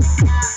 Yeah.